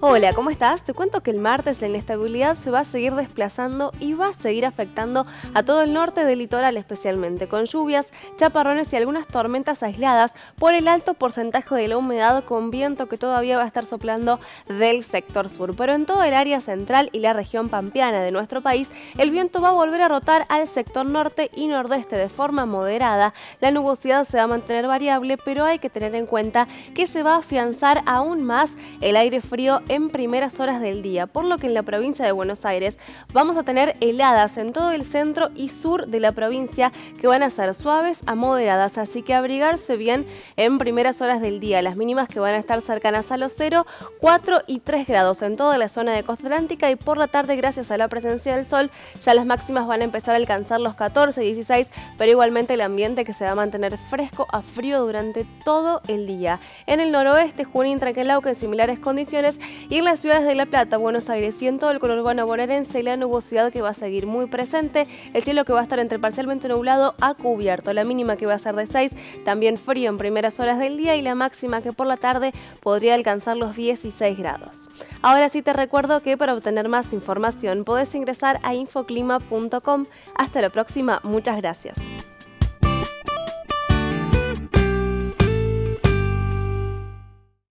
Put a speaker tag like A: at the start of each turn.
A: Hola, ¿cómo estás? Te cuento que el martes la inestabilidad se va a seguir desplazando y va a seguir afectando a todo el norte del litoral especialmente, con lluvias, chaparrones y algunas tormentas aisladas por el alto porcentaje de la humedad con viento que todavía va a estar soplando del sector sur. Pero en toda el área central y la región pampeana de nuestro país, el viento va a volver a rotar al sector norte y nordeste de forma moderada. La nubosidad se va a mantener variable, pero hay que tener en cuenta que se va a afianzar aún más el aire frío en primeras horas del día, por lo que en la provincia de Buenos Aires vamos a tener heladas en todo el centro y sur de la provincia que van a ser suaves a moderadas, así que abrigarse bien en primeras horas del día, las mínimas que van a estar cercanas a los 0, 4 y 3 grados en toda la zona de costa atlántica y por la tarde gracias a la presencia del sol ya las máximas van a empezar a alcanzar los 14, 16, pero igualmente el ambiente que se va a mantener fresco a frío durante todo el día. En el noroeste, Junín, Traquelauque, en similares condiciones y en las ciudades de La Plata, Buenos Aires y en todo el conurbano bonaerense la nubosidad que va a seguir muy presente, el cielo que va a estar entre parcialmente nublado a cubierto, la mínima que va a ser de 6, también frío en primeras horas del día y la máxima que por la tarde podría alcanzar los 16 grados. Ahora sí te recuerdo que para obtener más información podés ingresar a infoclima.com. Hasta la próxima, muchas gracias.